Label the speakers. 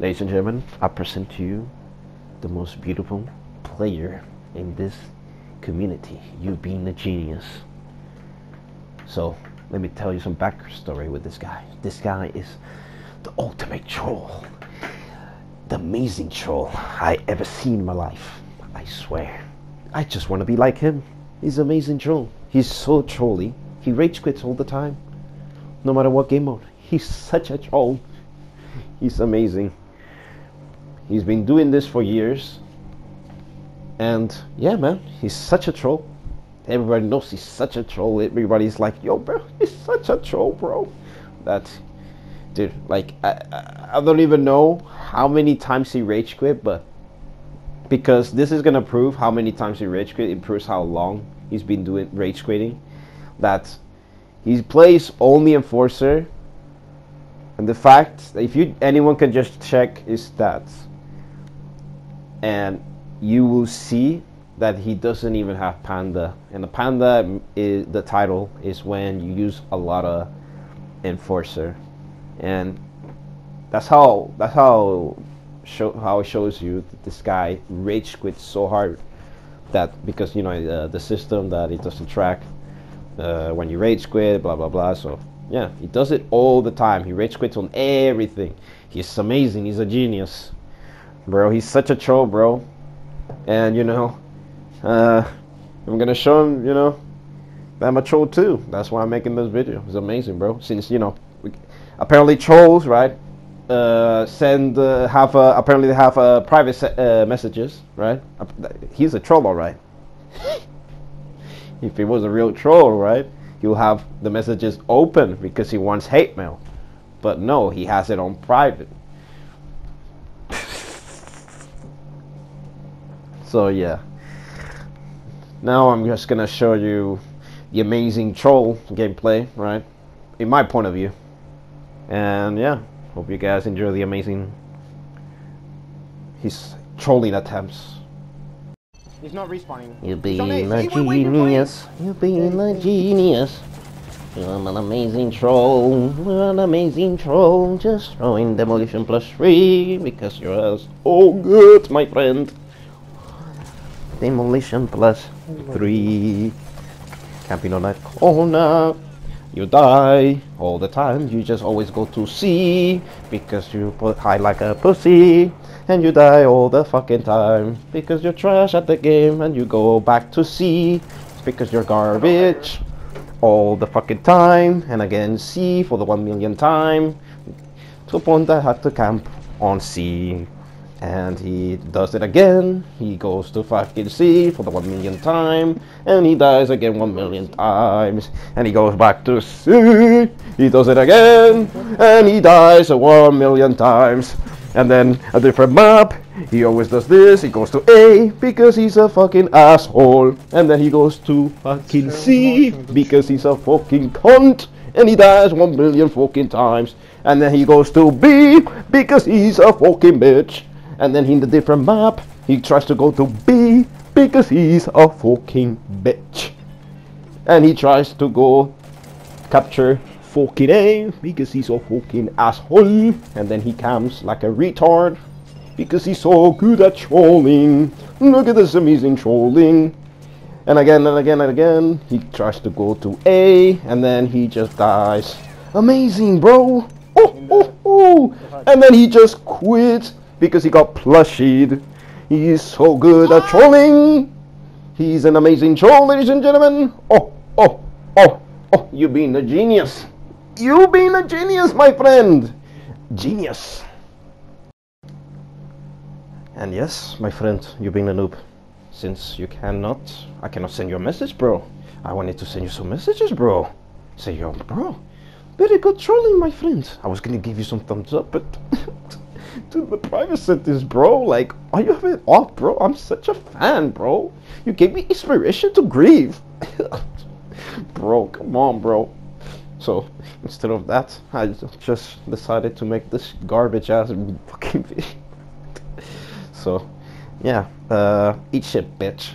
Speaker 1: Ladies and gentlemen, I present to you the most beautiful player in this community. You being a genius. So, let me tell you some backstory with this guy. This guy is the ultimate troll. The amazing troll I ever seen in my life. I swear. I just want to be like him. He's an amazing troll. He's so trolly. He rage quits all the time. No matter what game mode. He's such a troll. He's amazing. He's been doing this for years. And yeah, man, he's such a troll. Everybody knows he's such a troll. Everybody's like, yo, bro, he's such a troll, bro. That, dude, like, I, I, I don't even know how many times he rage quit, but because this is gonna prove how many times he rage quit, it proves how long he's been doing rage quitting. That he plays only Enforcer, and the fact that if you anyone can just check his stats, and you will see that he doesn't even have Panda, and the Panda is the title is when you use a lot of Enforcer, and that's how that's how show how it shows you this guy rage quits so hard that because you know the system that it doesn't track uh, when you rage quit, blah blah blah. So yeah, he does it all the time. He rage quits on everything. He's amazing. He's a genius, bro. He's such a troll, bro. And you know, uh, I'm gonna show him. You know, that I'm a troll too. That's why I'm making this video. It's amazing, bro. Since you know, we, apparently trolls, right? Uh, send uh, have a, apparently they have uh, private uh, messages, right? He's a troll, all right. if he was a real troll, right, he'll have the messages open because he wants hate mail. But no, he has it on private. So yeah. Now I'm just gonna show you the amazing troll gameplay, right? In my point of view. And yeah. Hope you guys enjoy the amazing his trolling attempts.
Speaker 2: He's not respawning.
Speaker 1: You being a genius. You're being a genius. You're an amazing troll. You're an amazing troll. Just throwing demolition plus three because you're so good, my friend. Demolition plus three. Camping on that corner. You die all the time, you just always go to C because you put high like a pussy. And you die all the fucking time because you're trash at the game and you go back to C because you're garbage all the fucking time. And again, C for the one million time. To a point I had to camp on C and he does it again. He goes to fucking C for the one million time, and he dies again one million times. And he goes back to C. He does it again, and he dies one million times. And then a different map. He always does this. He goes to A because he's a fucking asshole, and then he goes to fucking C because he's a fucking cunt, and he dies one million fucking times. And then he goes to B because he's a fucking bitch and then in the different map he tries to go to B because he's a fucking bitch. And he tries to go capture fucking A because he's a fucking asshole. And then he comes like a retard because he's so good at trolling. Look at this amazing trolling. And again and again and again he tries to go to A and then he just dies. Amazing bro. Oh, oh, oh. and then he just quits because he got plushied. He's so good at trolling. He's an amazing troll, ladies and gentlemen. Oh, oh, oh, oh, you've been a genius. You've been a genius, my friend. Genius. And yes, my friend, you've been a noob. Since you cannot, I cannot send you a message, bro. I wanted to send you some messages, bro. Say, yo, bro, very good trolling, my friend. I was gonna give you some thumbs up, but Dude, the private settings, bro. Like, why you have it off, bro? I'm such a fan, bro. You gave me inspiration to grieve. bro, come on, bro. So, instead of that, I just decided to make this garbage ass fucking video. so, yeah, uh, eat shit, bitch.